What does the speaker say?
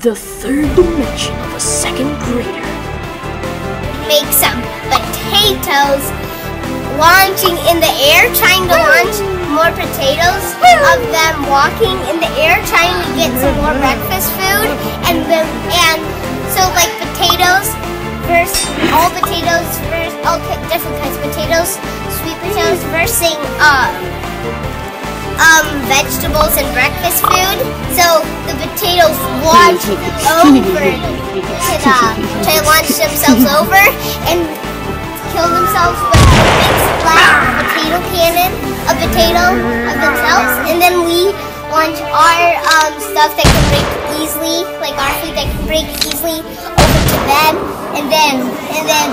The third dimension of a second grader. Make some potatoes launching in the air, trying to launch more potatoes of them walking in the air, trying to get some more breakfast food, and the and so like potatoes versus all potatoes versus all different kinds of potatoes, sweet potatoes versus uh um vegetables and breakfast food. So the potatoes launch over. to the to launch themselves over and kill themselves with a big splash potato cannon, a potato of themselves, and then we launch our um, stuff that can break easily, like our food that can break easily, over to them, and then and then